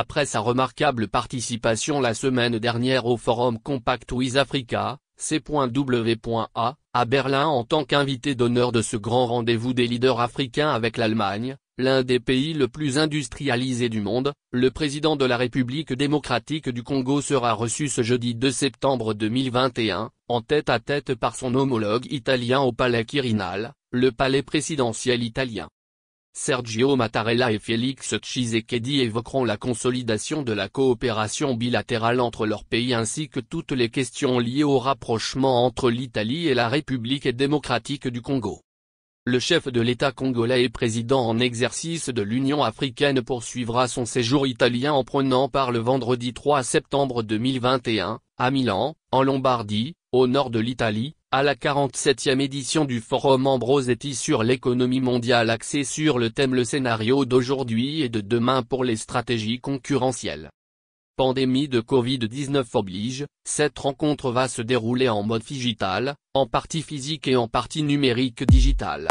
Après sa remarquable participation la semaine dernière au forum Compact with Africa, C.W.A, à Berlin en tant qu'invité d'honneur de ce grand rendez-vous des leaders africains avec l'Allemagne, l'un des pays le plus industrialisé du monde, le président de la République démocratique du Congo sera reçu ce jeudi 2 septembre 2021, en tête-à-tête par son homologue italien au palais Quirinal, le palais présidentiel italien. Sergio Mattarella et Félix Tshisekedi évoqueront la consolidation de la coopération bilatérale entre leurs pays ainsi que toutes les questions liées au rapprochement entre l'Italie et la République démocratique du Congo. Le chef de l'État congolais et président en exercice de l'Union africaine poursuivra son séjour italien en prenant part le vendredi 3 septembre 2021, à Milan, en Lombardie, au nord de l'Italie, à la 47e édition du Forum Ambrosetti sur l'économie mondiale axé sur le thème le scénario d'aujourd'hui et de demain pour les stratégies concurrentielles. Pandémie de Covid-19 oblige, cette rencontre va se dérouler en mode digital, en partie physique et en partie numérique digitale.